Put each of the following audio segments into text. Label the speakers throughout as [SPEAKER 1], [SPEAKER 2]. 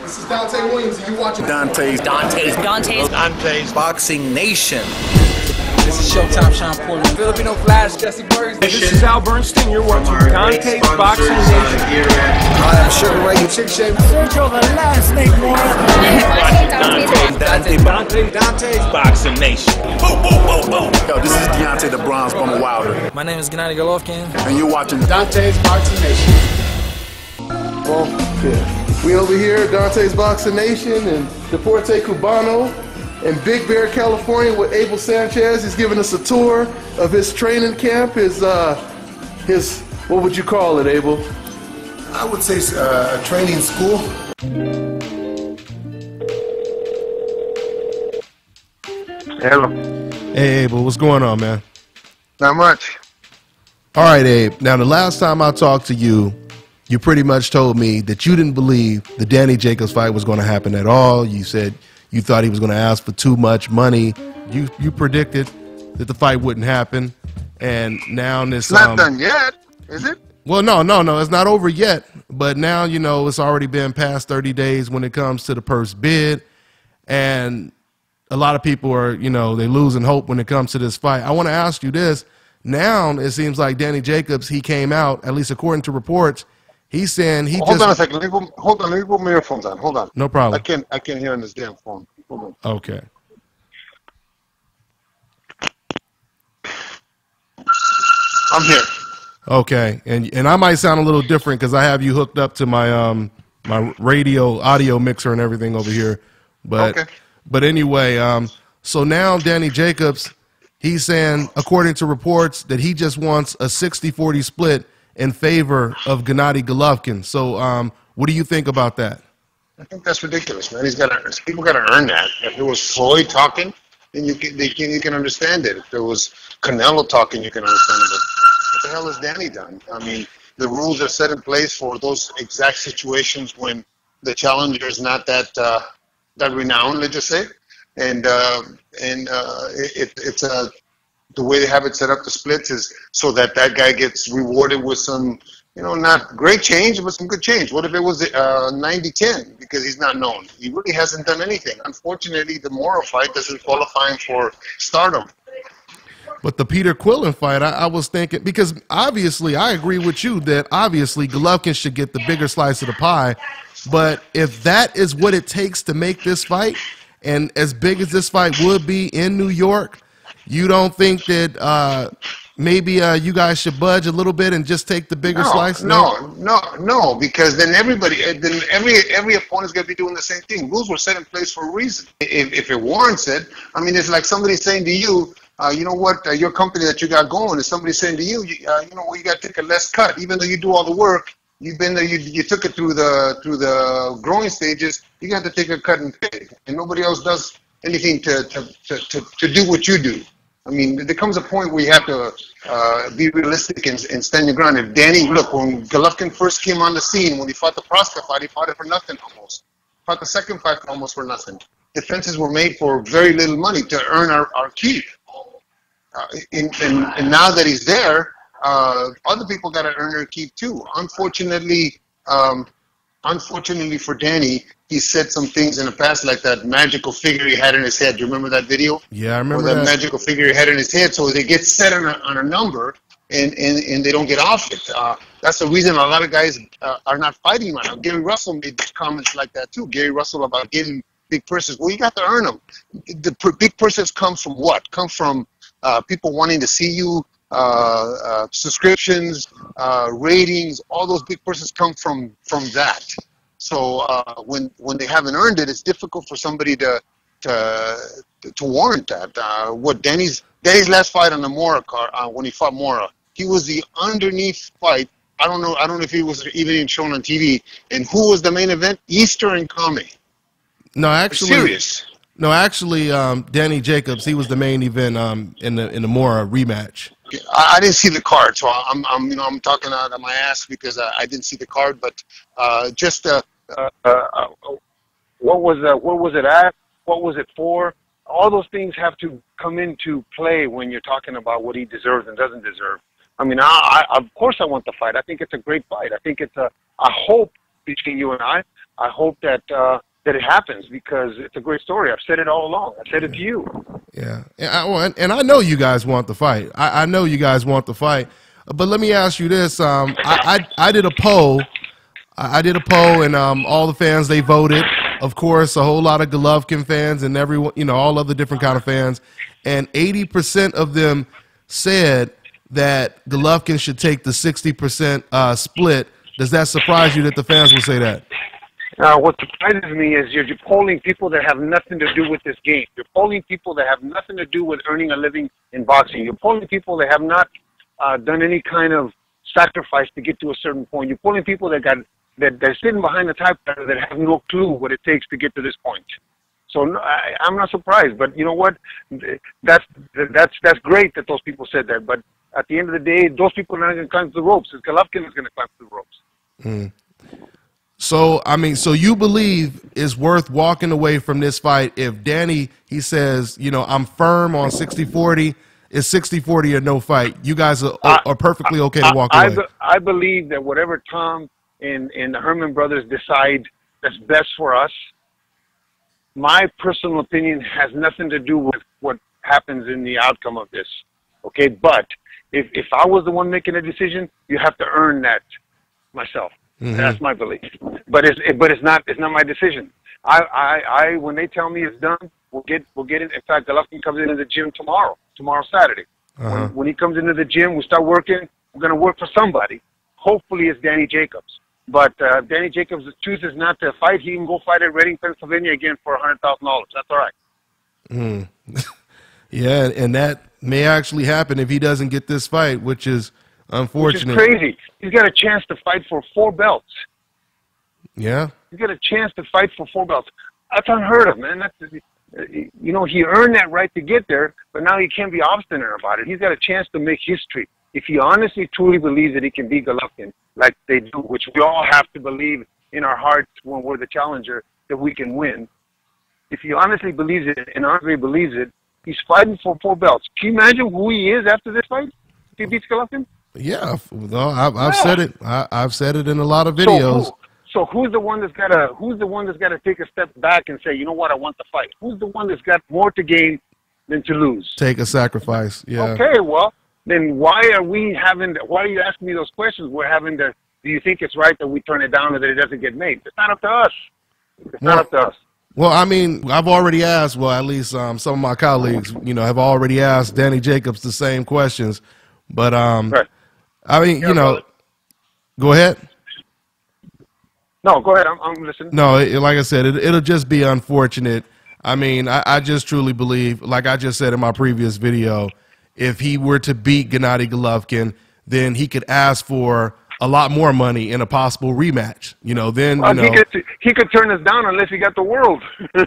[SPEAKER 1] This is Dontae Williams, and you're watching
[SPEAKER 2] Dontae's
[SPEAKER 3] Dontae's Dontae's
[SPEAKER 4] Dontae's
[SPEAKER 2] Boxing Nation.
[SPEAKER 5] This is Showtime Shawn Porter. Filipino Flash, Jesse Burns.
[SPEAKER 6] This is Al Bernstein. You're watching Dontae's Boxing Nation.
[SPEAKER 1] Hi, I'm Sugar Ray, Chick Shape.
[SPEAKER 3] Sergio the last name
[SPEAKER 2] Dontae,
[SPEAKER 6] Dontae, Dontae's
[SPEAKER 4] Boxing Nation.
[SPEAKER 2] boom, boom, boom, boom. Yo, this is Deontay the Bronze Bomber Wilder,
[SPEAKER 5] My name is Gennady Golovkin.
[SPEAKER 2] and you're watching
[SPEAKER 1] Dontae's Boxing Nation.
[SPEAKER 7] Well, yeah. We over here at Dontae's Boxing Nation and Deporte Cubano in Big Bear, California with Abel Sanchez. He's giving us a tour of his training camp, his, uh, his, what would you call it, Abel?
[SPEAKER 1] I would say uh, a training school.
[SPEAKER 8] Hello.
[SPEAKER 9] Hey, Abel, what's going on, man?
[SPEAKER 8] Not much.
[SPEAKER 9] All right, Abe. Now, the last time I talked to you, you pretty much told me that you didn't believe the Danny Jacobs fight was going to happen at all. You said you thought he was going to ask for too much money. You you predicted that the fight wouldn't happen, and now this
[SPEAKER 8] not
[SPEAKER 9] um,
[SPEAKER 8] done yet, is it?
[SPEAKER 9] Well, no, no, no, it's not over yet. But now you know it's already been past 30 days when it comes to the purse bid, and a lot of people are, you know, they losing hope when it comes to this fight. I want to ask you this. Now it seems like Danny Jacobs, he came out, at least according to reports, he's saying he
[SPEAKER 8] Hold
[SPEAKER 9] just
[SPEAKER 8] on a second. Let me hold on. Let me put my earphones on. Hold on.
[SPEAKER 9] no problem.
[SPEAKER 8] I can't. I can't hear on this damn phone. Hold on.
[SPEAKER 9] Okay.
[SPEAKER 8] I'm here.
[SPEAKER 9] Okay, and and I might sound a little different because I have you hooked up to my um my radio audio mixer and everything over here, but
[SPEAKER 8] Okay.
[SPEAKER 9] but anyway, um, so now Danny Jacobs, he's saying according to reports that he just wants a 60-40 split in favor of Gennady Golovkin. So um, what do you think about that?
[SPEAKER 8] I think that's ridiculous, man. He's got to. People got to earn that. If it was Floyd talking, then you can, can you can understand it. If it was Canelo talking, you can understand it. But what the hell has Danny done? I mean, the rules are set in place for those exact situations when the challenger is not that uh, that renowned, let's just say, and uh, and uh, it, it's a the way they have it set up the splits is so that that guy gets rewarded with some you know not great change but some good change. What if it was uh 90-10 because he's not known. He really hasn't done anything. Unfortunately the Mora fight doesn't qualify him for stardom.
[SPEAKER 9] But the Peter Quillin fight, I, I was thinking because obviously I agree with you that obviously Golovkin should get the bigger slice of the pie. But if that is what it takes to make this fight, and as big as this fight would be in New York, you don't think that uh, maybe uh, you guys should budge a little bit and just take the bigger
[SPEAKER 8] no,
[SPEAKER 9] slice?
[SPEAKER 8] no no no because then everybody uh, then every every opponent is going to be doing the same thing rules were set in place for a reason if, if it warrants it i mean it's like somebody saying to you uh, you know what, uh, your company that you got going is somebody saying to you, you, uh, you know, well, you got to take a less cut, even though you do all the work. You've been there, you, you took it through the through the growing stages. You got to take a cut and pay, and nobody else does anything to to, to, to, to do what you do. I mean, there comes a point where you have to uh, be realistic and, and stand your ground. If Danny, look, when Golovkin first came on the scene, when he fought the Proksa fight, he fought it for nothing almost. Fought the second fight almost for nothing. Defenses were made for very little money to earn our, our keep. Uh, and, and, and now that he's there, uh, other people got to earn their keep too. Unfortunately, um, unfortunately for Danny, he said some things in the past like that magical figure he had in his head. Do you remember that video?
[SPEAKER 9] Yeah, I remember
[SPEAKER 8] that,
[SPEAKER 9] that.
[SPEAKER 8] magical figure he had in his head. So they get set on a, on a number and, and, and they don't get off it. Uh, that's the reason a lot of guys uh, are not fighting right now. Gary Russell made comments like that too. Gary Russell about getting big purses. Well, you got to earn them. The big purses come from what? Come from uh, people wanting to see you, uh, uh, subscriptions, uh, ratings. All those big purses come from from that. So uh, when when they haven't earned it, it's difficult for somebody to to to warrant that. Uh, what Danny's Danny's last fight on the Mora card uh, when he fought Mora, he was the underneath fight. I don't know. I don't know if he was even shown on TV. And who was the main event? Easter and Kame.
[SPEAKER 9] No, actually,
[SPEAKER 8] Serious.
[SPEAKER 9] no, actually, um, Danny Jacobs, he was the main event um, in the in the Mora rematch.
[SPEAKER 8] I, I didn't see the card, so I'm, I'm, you know, I'm talking out of my ass because I, I didn't see the card. But uh, just uh, uh, uh, what was that? what was it at? What was it for? All those things have to come into play when you're talking about what he deserves and doesn't deserve. I mean, I, I of course I want the fight. I think it's a great fight. I think it's a, a hope between you and I. I hope that uh, that it happens because it's a great story. I've said it all along. I've said it to you.
[SPEAKER 9] Yeah, and I, well, and- I know you guys want the fight. I, I know you guys want the fight. But let me ask you this: um, I, I I did a poll. I I did a poll, and um, all the fans they voted. Of course, a whole lot of Golovkin fans and everyone, you know, all other different kind of fans, and eighty percent of them said that Golovkin should take the sixty percent uh, split. Does that surprise you that the fans will say that?
[SPEAKER 8] Uh, what surprises me is you're, polling people that have nothing to do with this game. You're polling people that have nothing to do with earning a living in boxing. You're polling people that have not uh, done any kind of sacrifice to get to a certain point. You're polling people that got that they're sitting behind the typewriter that have no clue what it takes to get to this point. So no, I, I'm not surprised. But you know what? That's that's that's great that those people said that. But at the end of the day, those people are not going to climb the ropes. Golovkin is going to climb the ropes.
[SPEAKER 9] So I mean, so you believe it's worth walking away from this fight if Danny he says, you know, I'm firm on 60-40, it's 60-40 or no fight. You guys are, are, are perfectly okay to walk
[SPEAKER 8] I,
[SPEAKER 9] away.
[SPEAKER 8] be- I believe that whatever Tom and, and the Hermann brothers decide that's best for us, my personal opinion has nothing to do with what happens in the outcome of this. Okay, but if if I was the one making a decision, you have to earn that myself. Mm-hmm. That's my belief. But it's it, but it's not it's not my decision. I, I I when they tell me it's done, we'll get we'll get it. In fact, Golovkin comes into the gym tomorrow. Tomorrow Saturday. When, uh-huh. when he comes into the gym, we start working. We're gonna work for somebody. Hopefully, it's Danny Jacobs. But uh, Danny Jacobs chooses not to fight. He can go fight at Reading, Pennsylvania again for a hundred thousand dollars. That's all right. Hmm.
[SPEAKER 9] yeah, and that may actually happen if he doesn't get this fight, which is
[SPEAKER 8] Which is
[SPEAKER 9] unfortunate.
[SPEAKER 8] crazy. He's got a chance to fight for four belts.
[SPEAKER 9] Yeah.
[SPEAKER 8] He's got a chance to fight for four belts. That's unheard of, man. That's you know he earned that right to get there, but now he can't be obstinate about it. He's got a chance to make history. If he honestly, truly believes that he can beat Golovkin, like they do, which we all have to believe in our hearts when we're the challenger that we can win. If he honestly believes it, and Andre believes it, he's fighting for four belts. Can you imagine who he is after this fight? If he beats Golovkin.
[SPEAKER 9] Yeah, no, I've, I've
[SPEAKER 8] Yeah.
[SPEAKER 9] said it. I, I've said it in a lot of
[SPEAKER 8] So
[SPEAKER 9] videos.
[SPEAKER 8] who- So who's the one that's gotta who's the one that's gotta take a step back and say, you know what, I want the fight? Who's the one that's got more to gain than to lose?
[SPEAKER 9] Take a sacrifice. Yeah.
[SPEAKER 8] Okay, well then why are we having why are you asking me those questions? We're having to do you think it's right that we turn it down or that it doesn't get made? It's not up to us. It's not up to us.
[SPEAKER 9] Well, I mean, I've already asked. Well, at least um, some of my colleagues, you know, have already asked Danny Jacobs the same questions. But um,
[SPEAKER 8] Right.
[SPEAKER 9] I mean, you know,
[SPEAKER 8] brother.
[SPEAKER 9] go ahead.
[SPEAKER 8] No, go ahead. I'm, I'm listening.
[SPEAKER 9] No, it, like I said, it, it'll just be unfortunate. I mean, I, I just truly believe, like I just said in my previous video, if he were to beat Gennady Golovkin, then he could ask for a lot more money in a possible rematch. You know, then you know,
[SPEAKER 8] he could he could turn us down unless he got the world.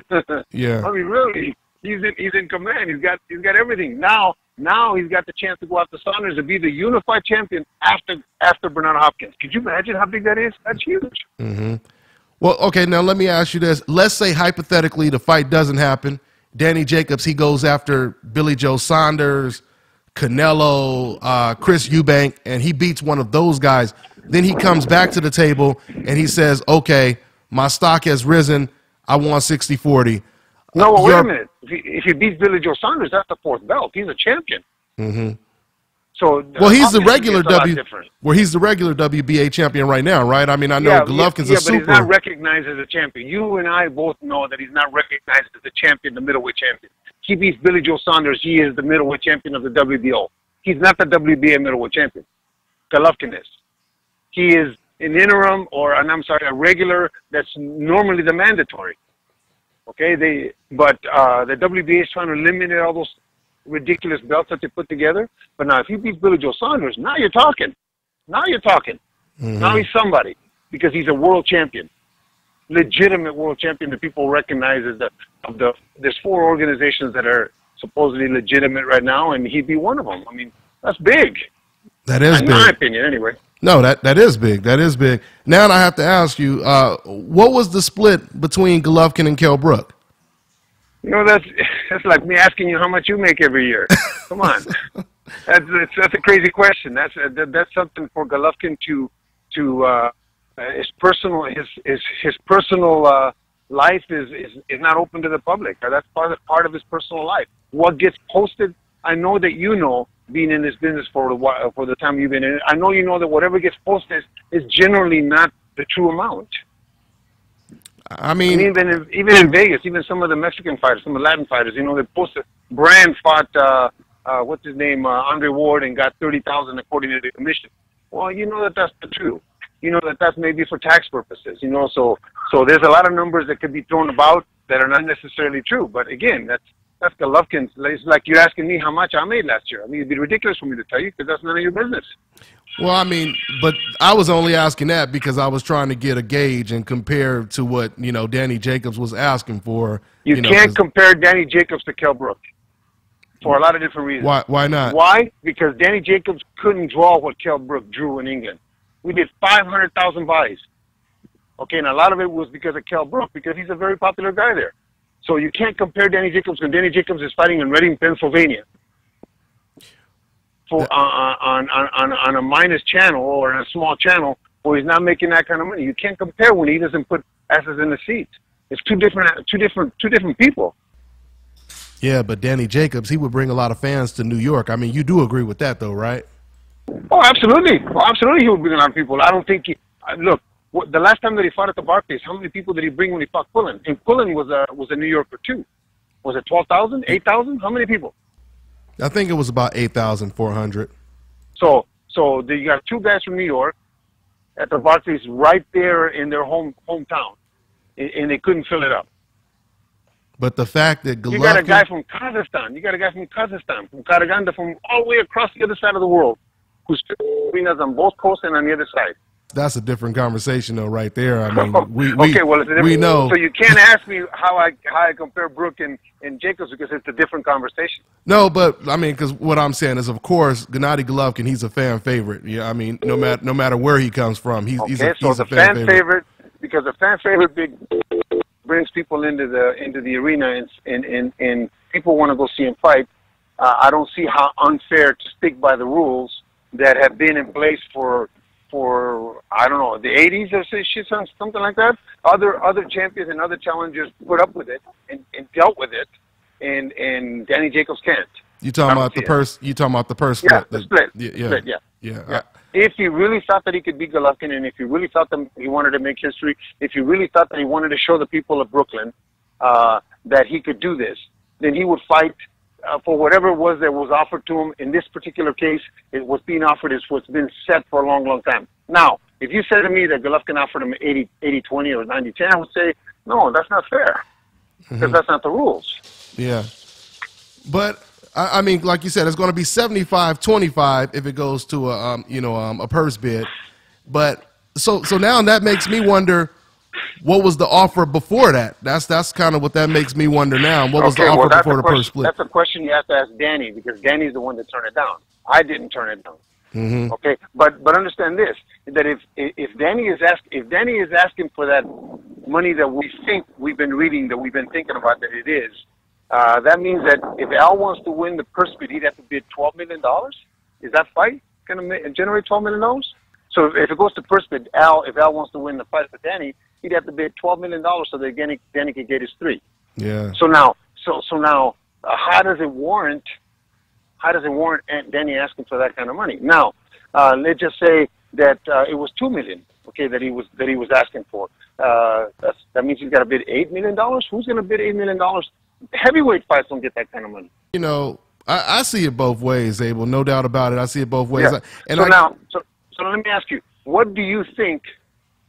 [SPEAKER 9] Yeah.
[SPEAKER 8] I mean, really, he's in he's in command. He's got he's got everything now. Now he's got the chance to go after Saunders and be the unified champion after after Bernard Hopkins. Could you imagine how big that is? That's huge.
[SPEAKER 9] Well, okay, now let me ask you this. Let's say hypothetically the fight doesn't happen. Danny Jacobs, he goes after Billy Joe Saunders, Canelo, uh, Chris Eubank, and he beats one of those guys. Then he comes back to the table and he says, okay, my stock has risen. I want 60 40.
[SPEAKER 8] No, well, wait a minute. If he, if he beats Billy Joe Saunders, that's the fourth belt. He's a champion. Mm-hmm. So
[SPEAKER 9] Well, he's the regular
[SPEAKER 8] it's a lot
[SPEAKER 9] W. Well, he's the regular WBA champion right now, right? I mean, I know
[SPEAKER 8] yeah,
[SPEAKER 9] Golovkin's
[SPEAKER 8] yeah,
[SPEAKER 9] a
[SPEAKER 8] yeah, but he's not recognized as a champion. You and I both know that he's not recognized as the champion, the middleweight champion. He beats Billy Joe Saunders. He is the middleweight champion of the WBO. He's not the WBA middleweight champion. Golovkin is. He is an interim, or and I'm sorry, a regular. That's normally the mandatory. Okay, they but uh, the WBA is trying to eliminate all those ridiculous belts that they put together. But now, if he beats Billy Joe Saunders, now you're talking. Now you're talking. Now he's somebody because he's a world champion, legitimate world champion that people recognize as the of the. There's four organizations that are supposedly legitimate right now, and he'd be one of them. I mean, that's big,
[SPEAKER 9] that is
[SPEAKER 8] in
[SPEAKER 9] big.
[SPEAKER 8] my opinion, anyway.
[SPEAKER 9] No, that that is big. That is big. Now I have to ask you, uh, what was the split between Golovkin and Kell Brook?
[SPEAKER 8] You know, that's that's like me asking you how much you make every year. Come on, that's that's, that's a crazy question. That's uh, that, that's something for Golovkin to to uh, his personal his his his personal uh, life is, is is not open to the public. That's part of, part of his personal life. What gets posted, I know that you know, being in this business for the while, for the time you've been in it. I know you know that whatever gets posted is generally not the true amount.
[SPEAKER 9] I mean,
[SPEAKER 8] And even in, even in Vegas, even some of the Mexican fighters, some of the Latin fighters, you know, they posted. Brand fought uh, uh, what's his name, uh, Andre Ward, and got thirty thousand according to the commission. Well, you know that that's the truth. You know that that's maybe for tax purposes. You know, so so there's a lot of numbers that could be thrown about that are not necessarily true. But again, that's that's Golovkin's. It's like you're asking me how much I made last year. I mean, it'd be ridiculous for me to tell you because that's none of your business.
[SPEAKER 9] well, I mean, but I was only asking that because I was trying to get a gauge and compare to what you know Danny Jacobs was asking for.
[SPEAKER 8] You,
[SPEAKER 9] know,
[SPEAKER 8] can't compare Danny Jacobs to Kell Brook for a lot of different reasons.
[SPEAKER 9] Why? Why not?
[SPEAKER 8] Why? Because Danny Jacobs couldn't draw what Kell Brook drew in England. We did 500,000 buys. Okay, and a lot of it was because of Kell Brook because he's a very popular guy there. So you can't compare Danny Jacobs when Danny Jacobs is fighting in Reading, Pennsylvania. For, uh, on, on, on, on a minus channel or a small channel where he's not making that kind of money. You can't compare when he doesn't put asses in the seats. It's two different, two different, two different people.
[SPEAKER 9] Yeah, but Danny Jacobs, he would bring a lot of fans to New York. I mean, you do agree with that, though, right?
[SPEAKER 8] Oh, absolutely. Oh, absolutely, he would bring a lot of people. I don't think he. Uh, look, what, the last time that he fought at the Barclays, how many people did he bring when he fought Quillin? And Quillin was a was a New Yorker too. Was it 12,000, 8,000? How many people?
[SPEAKER 9] I think it was about eight thousand four hundred.
[SPEAKER 8] So, so the, you got two guys from New York at the Barclays right there in their home hometown, and, they couldn't fill it up.
[SPEAKER 9] But the fact that
[SPEAKER 8] You got a guy from Kazakhstan. You got a guy from Kazakhstan, from Karaganda, from all the way across the other side of the world, who's arenas on both coasts and on the other side.
[SPEAKER 9] That's a different conversation, though, right there. I mean, we we,
[SPEAKER 8] okay, well, it's a
[SPEAKER 9] we know.
[SPEAKER 8] So you can't ask me how I how I compare Brook and, and Jacobs because it's a different conversation.
[SPEAKER 9] No, but I mean, because what I'm saying is, of course, Gennady Golovkin, he's a fan favorite. Yeah, I mean, no matter no matter where he comes from, he's he's a,
[SPEAKER 8] so
[SPEAKER 9] he's a fan,
[SPEAKER 8] fan
[SPEAKER 9] favorite.
[SPEAKER 8] favorite because a fan favorite big brings people into the into the arena and and and, and people want to go see him fight. Uh, I don't see how unfair to stick by the rules that have been in place for for I don't know the 80s or something like that. Other other champions and other challengers put up with it and, and dealt with it, and and Danny Jacobs can't.
[SPEAKER 9] You talking about the purse? You talking about the purse
[SPEAKER 8] Yeah,
[SPEAKER 9] split?
[SPEAKER 8] the split.
[SPEAKER 9] Yeah, yeah,
[SPEAKER 8] Split, yeah.
[SPEAKER 9] yeah.
[SPEAKER 8] Yeah. If he really thought that he could beat Golovkin, and if he really thought that he wanted to make history, if he really thought that he wanted to show the people of Brooklyn uh, that he could do this, then he would fight uh, for whatever it was that was offered to him. In this particular case, it was being offered is what's been set for a long, long time. Now, if you said to me that Golovkin offered him 80, 80 20 or 90 10, I would say, no, that's not fair. Because that's not the rules.
[SPEAKER 9] Yeah. But I, I mean, like you said, it's going to be 75-25 if it goes to a um, you know um, a purse bid. But so so now that makes me wonder what was the offer before that? That's that's kind of what that makes me wonder now. What was the offer
[SPEAKER 8] that's
[SPEAKER 9] before
[SPEAKER 8] a
[SPEAKER 9] the purse
[SPEAKER 8] question,
[SPEAKER 9] split?
[SPEAKER 8] That's a question you have to ask Danny because Danny's the one that turned it down. I didn't turn it down.
[SPEAKER 9] Mm-hmm.
[SPEAKER 8] Okay, but but understand this: that if if Danny is ask if Danny is asking for that money that we think we've been reading that we've been thinking about that it is, uh, that means that if Al wants to win the purse bid, he'd have to bid twelve million dollars. Is that fight going to generate twelve million dollars? So if, if it goes to purse bid, Al if Al wants to win the fight for Danny, he'd have to bid twelve million dollars so that Danny Danny could get his three.
[SPEAKER 9] yeah.
[SPEAKER 8] So now, so so now, uh, how does it warrant? How does it warrant Aunt Danny asking for that kind of money? Now, uh, let's just say that uh, it was two million, okay, that he was that he was asking for. Uh, that's, that means he's got to bid eight million dollars. Who's going to bid eight million dollars? Heavyweight fights don't get that kind of money.
[SPEAKER 9] You know, I, I see it both ways, Abel. No doubt about it. I see it both ways.
[SPEAKER 8] Yeah.
[SPEAKER 9] And
[SPEAKER 8] so
[SPEAKER 9] I,
[SPEAKER 8] now, so so let me ask you, what do you think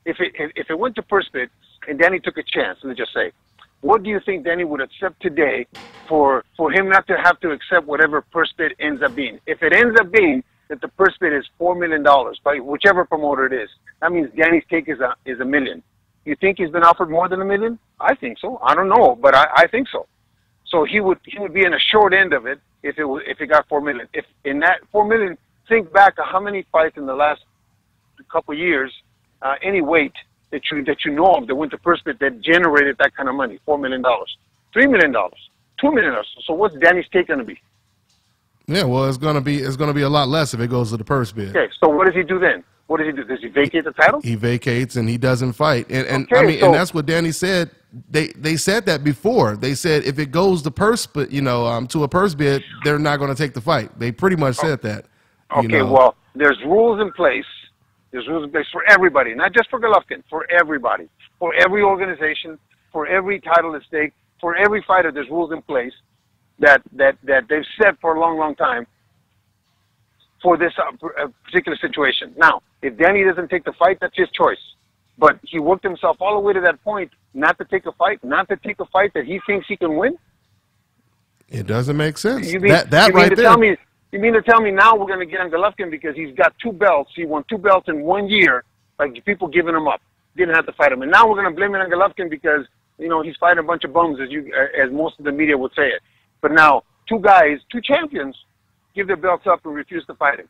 [SPEAKER 8] if it if, it went to purse bid and Danny took a chance? Let's just say, what do you think Danny would accept today for for him not to have to accept whatever purse bid ends up being? If it ends up being that the purse bid is four million dollars by whichever promoter it is, that means Danny's take is a is a million. You think he's been offered more than a million? I think so. I don't know, but I, I think so. So he would he would be in a short end of it if it was, if it got four million. If in that four million, think back to how many fights in the last couple years, uh, any weight that you that you know of that went to bid that generated that kind of money, four million dollars, three million dollars, two million dollars. So what's Danny's take going to be?
[SPEAKER 9] yeah, well, it's gonna be it's gonna be a lot less if it goes to the purse bid.
[SPEAKER 8] Okay, so what does he do then? What does he do? Does he vacate the title?
[SPEAKER 9] He vacates and he doesn't fight. And and I mean,
[SPEAKER 8] so-
[SPEAKER 9] and that's what Danny said. They they said that before. They said if it goes to purse, but you know, um, to a purse bid, they're not going to take the fight. They pretty much said that. you
[SPEAKER 8] Okay,
[SPEAKER 9] know.
[SPEAKER 8] well, there's rules in place. There's rules in place for everybody, not just for Golovkin, for everybody, for every organization, for every title at stake, for every fighter. There's rules in place that that that they've set for a long, long time for this uh, uh, particular situation. Now, if Danny doesn't take the fight, that's his choice. But he worked himself all the way to that point not to take a fight, not to take a fight that he thinks he can win.
[SPEAKER 9] it doesn't make sense.
[SPEAKER 8] You mean,
[SPEAKER 9] that that
[SPEAKER 8] you mean
[SPEAKER 9] right there.
[SPEAKER 8] You mean to tell me now we're going to get on Golovkin because he's got two belts. He won two belts in one year. Like people giving him up, didn't have to fight him, and now we're going to blame it on Golovkin because you know he's fighting a bunch of bums, as you as most of the media would say it. But now two guys, two champions, give their belts up and refuse to fight him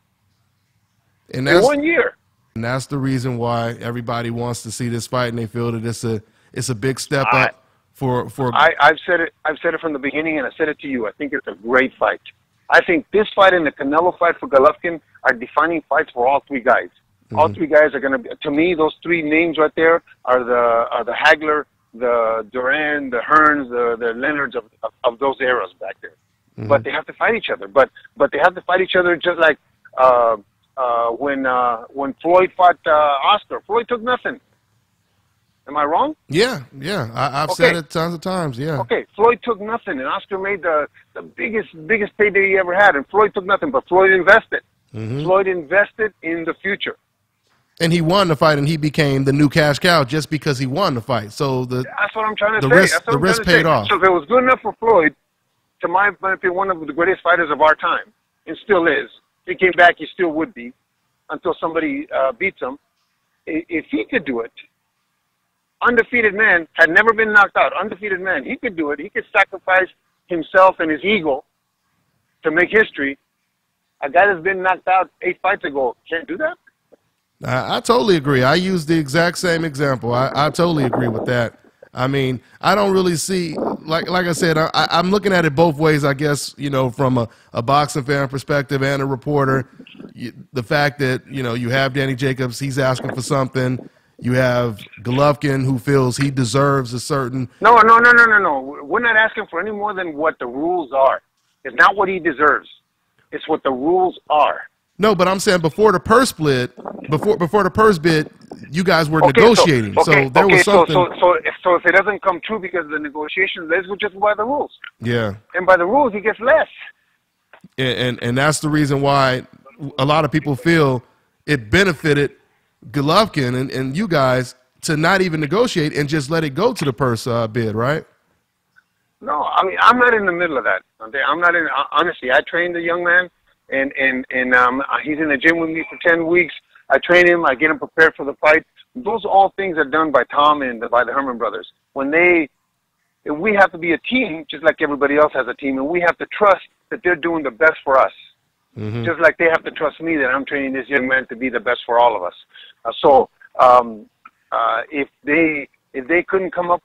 [SPEAKER 9] and
[SPEAKER 8] in
[SPEAKER 9] that's
[SPEAKER 8] one year.
[SPEAKER 9] and that's the reason why everybody wants to see this fight, and they feel that it's a it's a big step
[SPEAKER 8] I-
[SPEAKER 9] up for for.
[SPEAKER 8] I, I've said it. I've said it from the beginning, and I said it to you. I think it's a great fight. I think this fight and the Canelo fight for Golovkin are defining fights for all three guys. All three guys are going to be. To me, those three names right there are the are the Hagler, the Duran, the Hearns, the the Leonards of, of, of those eras back there. But they have to fight each other. But but they have to fight each other just like uh, uh, when uh, when Floyd fought uh, Oscar. Floyd took nothing. Am I wrong?
[SPEAKER 9] yeah, yeah, I, I've
[SPEAKER 8] Okay.
[SPEAKER 9] said it tons of times. Yeah,
[SPEAKER 8] Okay, Floyd took nothing, and Oscar made the the biggest biggest payday he ever had, and Floyd took nothing, but Floyd invested.
[SPEAKER 9] Mm-hmm.
[SPEAKER 8] Floyd invested in the future.
[SPEAKER 9] and he won the fight, and he became the new cash cow just because he won the fight. So the
[SPEAKER 8] That's what I'm trying to
[SPEAKER 9] The
[SPEAKER 8] say.
[SPEAKER 9] risk- the
[SPEAKER 8] I'm
[SPEAKER 9] risk paid
[SPEAKER 8] say.
[SPEAKER 9] off.
[SPEAKER 8] So if it was good enough for Floyd, to my opinion, one of the greatest fighters of our time, and still is. If he came back, he still would be, until somebody uh, beats him. If he could do it, undefeated man had never been knocked out. Undefeated man, he could do it. He could sacrifice himself and his ego to make history. A guy that's been knocked out eight fights ago can't do that.
[SPEAKER 9] I, I totally agree. I use the exact same example. I, I totally agree with that. I mean, I don't really see like like I said. I, I'm looking at it both ways. I guess you know, from a, a boxing fan perspective and a reporter, you, the fact that you know you have Danny Jacobs, he's asking for something. You have Golovkin, who feels he deserves a certain.
[SPEAKER 8] No, no, no, no, no, no. We're not asking for any more than what the rules are. It's not what he deserves. It's what the rules are.
[SPEAKER 9] No, but I'm saying before the purse split, before before the purse bid, you guys were
[SPEAKER 8] Okay,
[SPEAKER 9] negotiating.
[SPEAKER 8] So, okay,
[SPEAKER 9] so there
[SPEAKER 8] okay,
[SPEAKER 9] was something.
[SPEAKER 8] So, so, so, if, so if it doesn't come true because of the negotiations, let's go just by the rules.
[SPEAKER 9] yeah.
[SPEAKER 8] And by the rules, he gets less.
[SPEAKER 9] and, and and that's the reason why a lot of people feel it benefited Golovkin and, and you guys to not even negotiate and just let it go to the purse uh, bid, right?
[SPEAKER 8] No, I mean I'm not in the middle of that. I'm not in. Honestly, I trained the young man, and and and um, he's in the gym with me for ten weeks. I train him. I get him prepared for the fight. Those all things are done by Tom and by the Hermann brothers. When they, we have to be a team, just like everybody else has a team, and we have to trust that they're doing the best for us. Just like they have to trust me that I'm training this young man to be the best for all of us. Uh, so um, uh, if they if they couldn't come up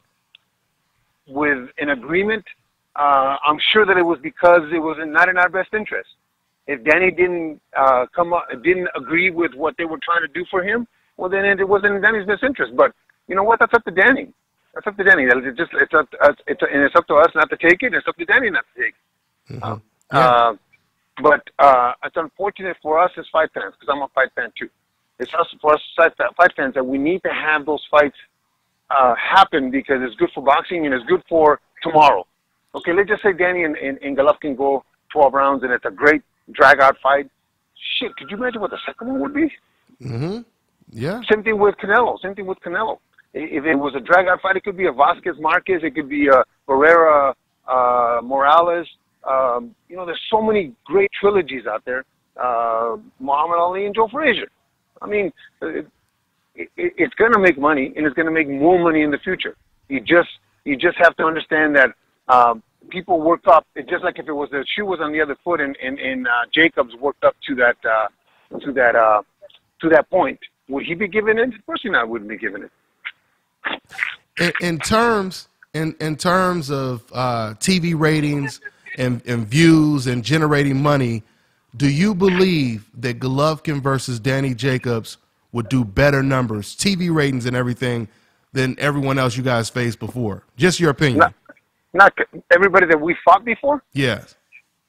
[SPEAKER 8] with an agreement, uh, I'm sure that it was because it was not in our best interest. If Danny didn't uh, come up, didn't agree with what they were trying to do for him, well, then it wasn't in Danny's best interest. But you know what? That's up to Danny. That's up to Danny. It's just it's up to us. It's and it's up to us not to take it. It's up to Danny not to take. it. Uh, uh, but uh, it's unfortunate for us as fight fans because I'm a fight fan too. It's us for us fight fight fans that we need to have those fights uh, happen because it's good for boxing and it's good for tomorrow. Okay, let's just say Danny and, and, and Golovkin go 12 rounds and it's a great drag out fight. Shit, could you imagine what the second one would be? Mm-hmm.
[SPEAKER 9] Yeah.
[SPEAKER 8] Same thing with Canelo. Same thing with Canelo. If it was a drag out fight, it could be a Vasquez Marquez. It could be a Barrera uh, Morales. Um, you know, there's so many great trilogies out there. Uh, Muhammad Ali and Joe Frazier. I mean, it, it, it's going to make money, and it's going to make more money in the future. You just you just have to understand that um, people worked up. It's just like if it was the shoe was on the other foot, and and, and uh, Jacobs worked up to that uh, to that uh, to that point. Would he be given it? Of course, not. Wouldn't be given it.
[SPEAKER 9] in, in terms in in terms of uh, TV ratings and, and views and generating money, do you believe that Golovkin versus Danny Jacobs would do better numbers, TV ratings, and everything than everyone else you guys faced before? Just your opinion.
[SPEAKER 8] Not, not everybody that we fought before.
[SPEAKER 9] yes,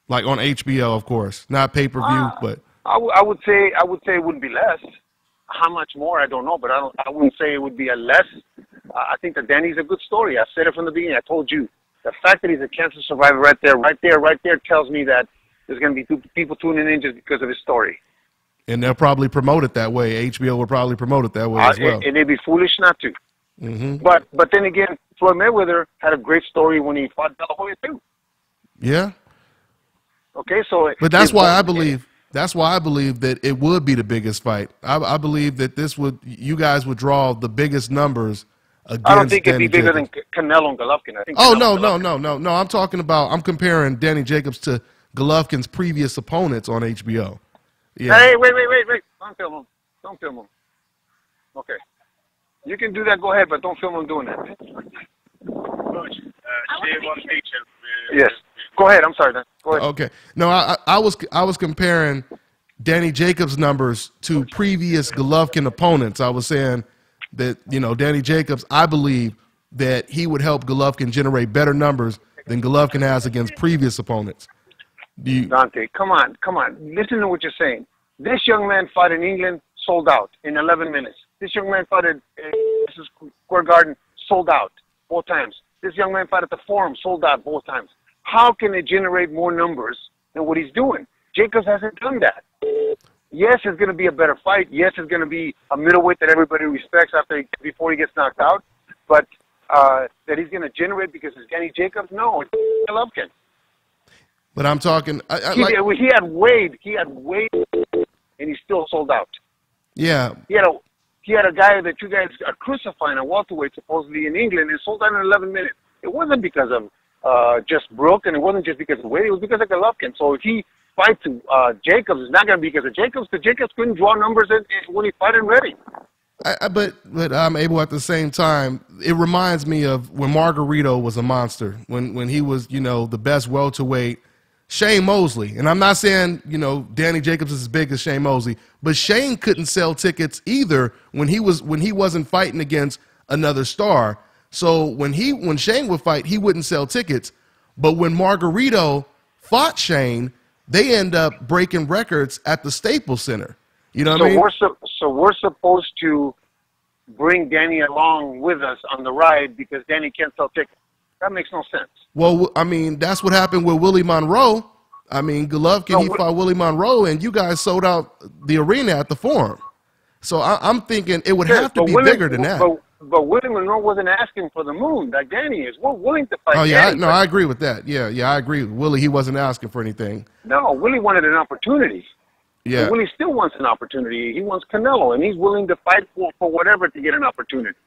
[SPEAKER 9] like on HBO, of course, not pay per view,
[SPEAKER 8] Ah.
[SPEAKER 9] but
[SPEAKER 8] I, I would say I would say it wouldn't be less. How much more I don't know, but I don't. I wouldn't say it would be a less. Uh, I think that Danny's a good story. I said it from the beginning. I told you the fact that he's a cancer survivor right there, right there, right there tells me that there's going to be people tuning in just because of his story.
[SPEAKER 9] and they'll probably promote it that way. HBO will probably promote it that way
[SPEAKER 8] Uh,
[SPEAKER 9] as well.
[SPEAKER 8] and, they'd be foolish not to.
[SPEAKER 9] hmm
[SPEAKER 8] But but then again, Floyd Mayweather had a great story when he fought De La Hoya too.
[SPEAKER 9] Yeah,
[SPEAKER 8] Okay, so
[SPEAKER 9] but that's why I believe that's why I believe that it would be the biggest fight. I, I believe that this would you guys would draw the biggest numbers.
[SPEAKER 8] I don't think it'd be bigger
[SPEAKER 9] Jacobs.
[SPEAKER 8] than Canelo and Golovkin. I think.
[SPEAKER 9] Oh
[SPEAKER 8] Canelo
[SPEAKER 9] no no no no no! I'm talking about I'm comparing Danny Jacobs to Golovkin's previous opponents on HBO. Yeah,
[SPEAKER 8] Hey, wait, wait, wait, wait! Don't film him. Don't film him. Okay, you can do that. Go ahead, but don't film him doing that. Yes. Go ahead. I'm sorry. Go ahead.
[SPEAKER 9] Okay. No, I I was I was comparing Danny Jacobs' numbers to previous Golovkin opponents. I was saying that you know Danny Jacobs. I believe that he would help Golovkin generate better numbers than Golovkin has against previous opponents. Do you,
[SPEAKER 8] Dontae, come on, come on. Listen to what you're saying. This young man fought in England, sold out in 11 minutes. This young man fought at Square Garden, sold out both times. This young man fought at the Forum, sold out both times. How can it generate more numbers than what he's doing? Jacobs hasn't done that. Yes, it's going to be a better fight. Yes, it's going to be a middleweight that everybody respects after he, before he gets knocked out. But uh, that he's going to generate because it's Danny Jacobs? No, it's Golovkin.
[SPEAKER 9] but I'm talking. I, I,
[SPEAKER 8] He,
[SPEAKER 9] like,
[SPEAKER 8] he had Wade. He had Wade, and he still sold out.
[SPEAKER 9] yeah,
[SPEAKER 8] He had a he had a guy that you guys are crucifying a welterweight supposedly in England and sold out in 11 minutes. It wasn't because of uh, just Brook, and it wasn't just because of Wade. It was because of Golovkin. So if he fights uh, Jacobs, is not going to be because of Jacobs, because Jacobs couldn't draw numbers in, in, when he fought in ready.
[SPEAKER 9] I, I, but but I'm able at the same time. It reminds me of when Margarito was a monster. When when he was you know the best welterweight. Shane Mosley, and I'm not saying you know Danny Jacobs is as big as Shane Mosley, but Shane couldn't sell tickets either when he was when he wasn't fighting against another star. So when he when Shane would fight, he wouldn't sell tickets. But when Margarito fought Shane, they end up breaking records at the Staples Center. You know what
[SPEAKER 8] so
[SPEAKER 9] I mean?
[SPEAKER 8] we're su- so we're supposed to bring Danny along with us on the ride because Danny can't sell tickets. That makes no sense.
[SPEAKER 9] Well, I mean, that's what happened with Willie Monroe. I mean, Golovkin,
[SPEAKER 8] No,
[SPEAKER 9] he fought Willie Monroe, and you guys sold out the arena at the Forum. So I, I'm thinking it would have to be
[SPEAKER 8] Willie-
[SPEAKER 9] bigger than that.
[SPEAKER 8] But, but Willie Monroe wasn't asking for the moon like Danny is. We're willing to fight
[SPEAKER 9] oh yeah, I, no, I agree with that. Yeah, yeah, I agree. Willie, he wasn't asking for anything.
[SPEAKER 8] no, Willie wanted an opportunity.
[SPEAKER 9] Yeah,
[SPEAKER 8] Willie still wants an opportunity. He wants Canelo, and he's willing to fight for, for whatever to get an opportunity.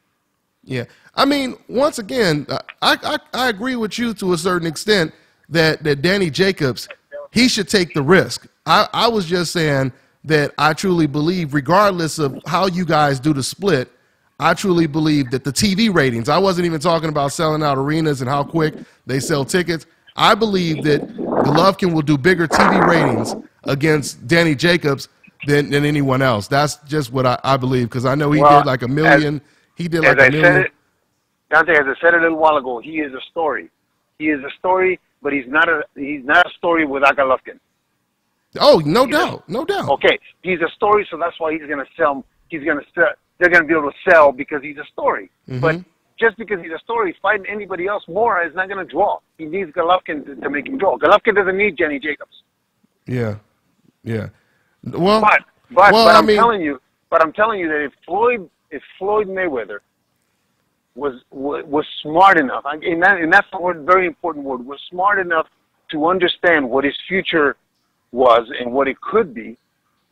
[SPEAKER 9] yeah. I mean, once again, uh, I, I I agree with you to a certain extent that that Danny Jacobs, he should take the risk. I I was just saying that I truly believe, regardless of how you guys do the split, I truly believe that the TV ratings, I wasn't even talking about selling out arenas and how quick they sell tickets. I believe that Golovkin will do bigger TV ratings against Danny Jacobs than, than anyone else. That's just what I, I believe because I know he
[SPEAKER 8] Well,
[SPEAKER 9] did like a million. he did like a
[SPEAKER 8] I
[SPEAKER 9] million.
[SPEAKER 8] said it, Dontae, as I said a little while ago, he is a story. He is a story, but he's not a he's not a story without Golovkin.
[SPEAKER 9] oh, no doubt. No doubt.
[SPEAKER 8] Okay, he's a story, so that's why he's going to sell. He's going to sell. They're going to be able to sell because he's a story.
[SPEAKER 9] Mm-hmm.
[SPEAKER 8] But just because he's a story, fighting anybody else more is not going to draw. He needs Golovkin to, to make him draw. Golovkin doesn't need Jenny Jacobs.
[SPEAKER 9] Yeah. Yeah. Well,
[SPEAKER 8] But but,
[SPEAKER 9] well,
[SPEAKER 8] but
[SPEAKER 9] I
[SPEAKER 8] I'm
[SPEAKER 9] mean,
[SPEAKER 8] telling you, but I'm telling you that if Floyd if Floyd Mayweather was was, was smart enough, I- and, that, and that's the word, very important word, was smart enough to understand what his future was and what it could be,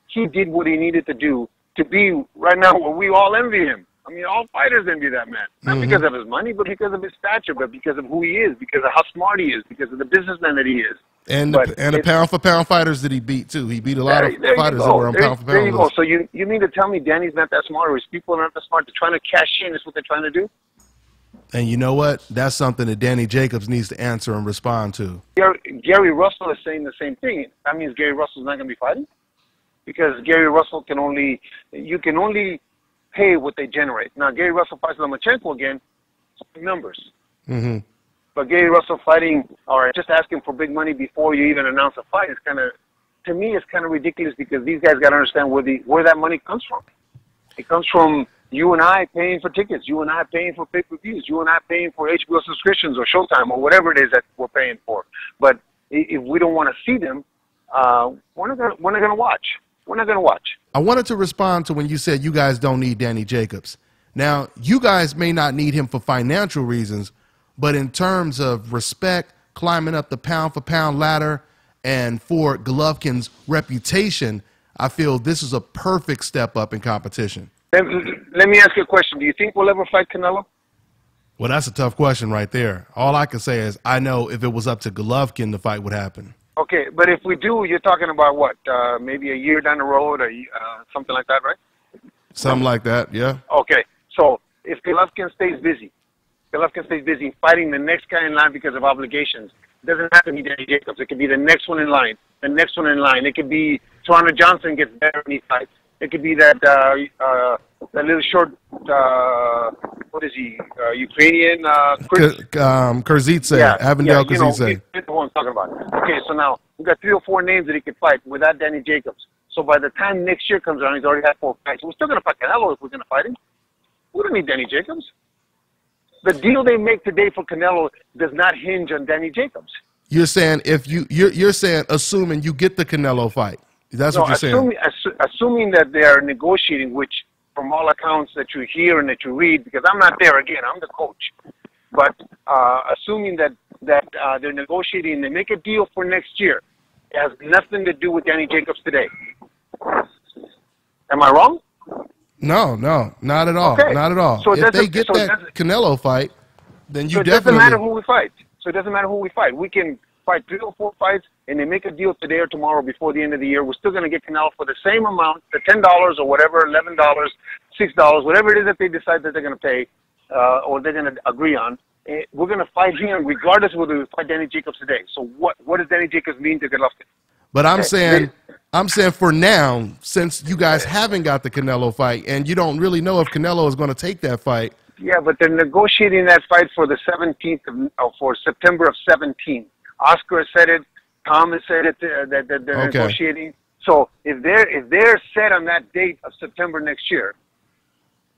[SPEAKER 8] he did what he needed to do to be right now where we all envy him. I mean, all fighters envy that man. Not
[SPEAKER 9] Mm-hmm.
[SPEAKER 8] because of his money, but because of his stature, but because of who he is, because of how smart he is, because of the businessman that he is.
[SPEAKER 9] and
[SPEAKER 8] but
[SPEAKER 9] the, and the pound for pound fighters that he beat too. He beat a lot
[SPEAKER 8] There-
[SPEAKER 9] of
[SPEAKER 8] there
[SPEAKER 9] fighters that were on
[SPEAKER 8] There-
[SPEAKER 9] pound for pound.
[SPEAKER 8] There you go. So you you mean to tell me Danny's not that smart, or his people are not that smart? They're trying to cash in. Is what they're trying to do.
[SPEAKER 9] And you know what? That's something that Danny Jacobs needs to answer and respond to.
[SPEAKER 8] Gary, Gary Russell is saying the same thing. That means Gary Russell's not going to be fighting. Because Gary Russell can only you can only pay what they generate. Now Gary Russell fights Lomachenko again, numbers.
[SPEAKER 9] hmm
[SPEAKER 8] But Gary Russell fighting or just asking for big money before you even announce a fight is kind of, to me, it's kind of ridiculous because these guys got to understand where the where that money comes from. It comes from you and I paying for tickets, you and I paying for pay per views, you and I paying for HBO subscriptions or Showtime or whatever it is that we're paying for. But if we don't want to see them, uh, we're not gonna we're not gonna watch. We're not gonna watch.
[SPEAKER 9] I wanted to respond to when you said you guys don't need Danny Jacobs. Now, you guys may not need him for financial reasons, but in terms of respect, climbing up the pound for pound ladder, and for Golovkin's reputation, I feel this is a perfect step up in competition.
[SPEAKER 8] Let, let me ask you a question. Do you think we'll ever fight Canelo?
[SPEAKER 9] Well, that's a tough question right there. All I can say is I know if it was up to Golovkin, the fight would happen.
[SPEAKER 8] Okay, but if we do, you're talking about what? Uh, maybe a year down the road, or uh, something like that, right?
[SPEAKER 9] Something like that, yeah.
[SPEAKER 8] Okay, so if Golovkin stays busy, Golovkin stays busy fighting the next guy in line because of obligations. It doesn't have to be Danny Jacobs. It could be the next one in line, the next one in line. It could be Tureano Johnson gets better and he fights. It could be that uh, uh, that little short, uh, what is he, uh, Ukrainian? Uh, Chris,
[SPEAKER 9] K- um, Khurtsidze, Avtandil
[SPEAKER 8] yeah, you know, you I'm talking about. Okay, so now we've got three or four names that he could fight without Danny Jacobs. So by the time next year comes around, he's already had four fights. We're still going to fight Canelo if we're going to fight him. We don't need Danny Jacobs. The deal they make today for Canelo does not hinge on Danny Jacobs.
[SPEAKER 9] You're saying if you you're you're saying assuming you get the Canelo fight. That's
[SPEAKER 8] no,
[SPEAKER 9] what you're saying.
[SPEAKER 8] assuming, assu- assuming that they are negotiating, which from all accounts that you hear and that you read, because I'm not there again, I'm the coach. But uh, assuming that that uh, they're negotiating, and they make a deal for next year. It has nothing to do with Danny Jacobs today. Am I wrong?
[SPEAKER 9] No, no, not at all.
[SPEAKER 8] Okay.
[SPEAKER 9] Not at all.
[SPEAKER 8] So
[SPEAKER 9] if they get
[SPEAKER 8] so
[SPEAKER 9] that Canelo fight, then you
[SPEAKER 8] so it doesn't matter who we fight. So it doesn't matter who we fight. We can fight three or four fights, and they make a deal today or tomorrow before the end of the year. We're still going to get Canelo for the same amount, the ten dollars or whatever, eleven dollars, six dollars, whatever it is that they decide that they're going to pay uh, or they're going to agree on. Eh, We're going to fight him regardless of whether we fight Danny Jacobs today. So what what does Danny Jacobs mean to Golovkin?
[SPEAKER 9] But I'm saying, I'm saying for now, since you guys haven't got the Canelo fight, and you don't really know if Canelo is going to take that fight.
[SPEAKER 8] Yeah, but they're negotiating that fight for the 17th of, uh, for September of 17. Oscar said it. Tom has said it. Uh, that, that they're
[SPEAKER 9] Okay.
[SPEAKER 8] negotiating. So if they're if they're set on that date of September next year,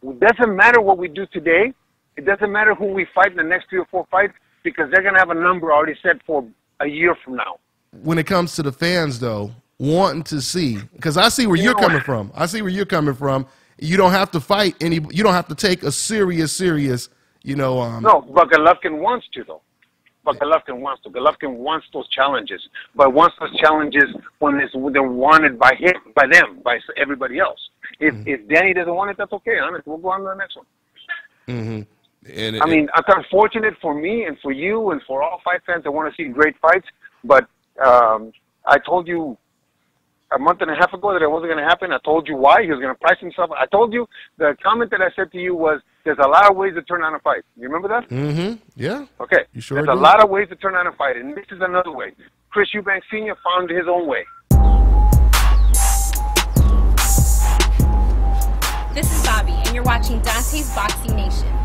[SPEAKER 8] it doesn't matter what we do today. It doesn't matter who we fight in the next three or four fights because they're gonna have a number already set for a year from now.
[SPEAKER 9] When it comes to the fans, though, wanting to see, because I see where
[SPEAKER 8] You
[SPEAKER 9] you're
[SPEAKER 8] know-
[SPEAKER 9] coming from. I see where you're coming from. You don't have to fight any. You don't have to take a serious, serious. You know. Um,
[SPEAKER 8] No, but Golovkin wants to though. But Golovkin wants to. Golovkin wants those challenges, but wants those challenges when it's when they're wanted by him, by them, by everybody else. If if Danny doesn't want it, that's okay. Honest, we'll go on to the next one.
[SPEAKER 9] Mm-hmm. And
[SPEAKER 8] I mean, it's unfortunate for me and for you and for all fight fans that want to see great fights. But um, I told you a month and a half ago that it wasn't going to happen. I told you why. He was going to price himself. I told you the comment that I said to you was, "There's a lot of ways to turn on a fight." You remember that?
[SPEAKER 9] Mm hmm Yeah.
[SPEAKER 8] Okay.
[SPEAKER 9] You sure
[SPEAKER 8] There's a lot of ways to turn on a fight, and this is another way. Chris Eubank Sr. found his own way.
[SPEAKER 3] This is Bobbi, and you're watching Dontae's Boxing Nation.